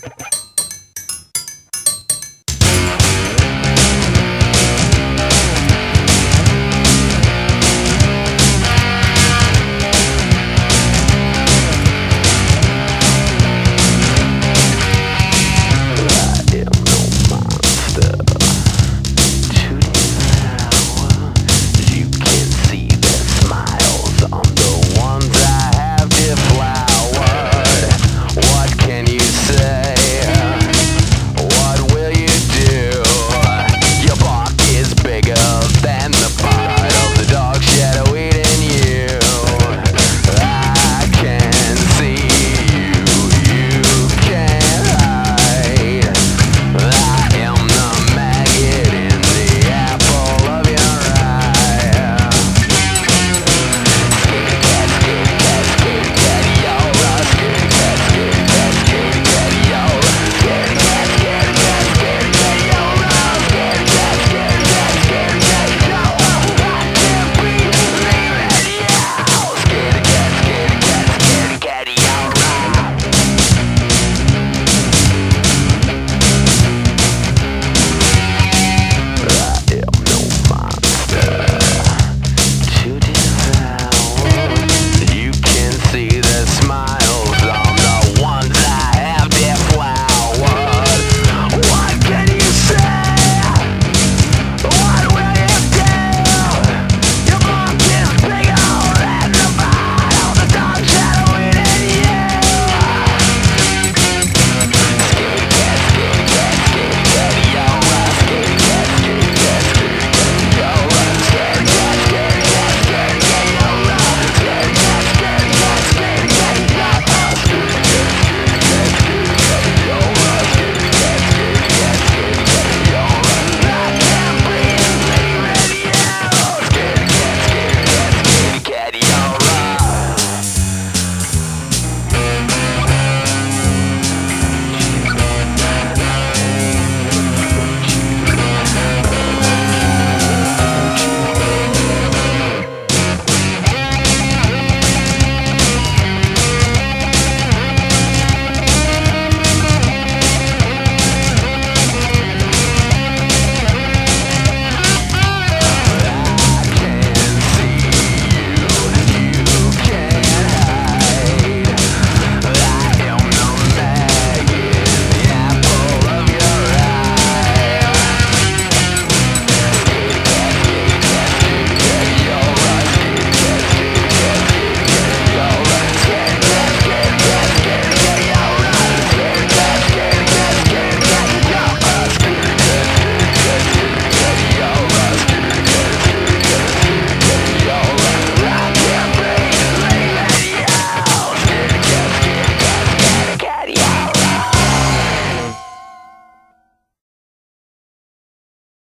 Bye.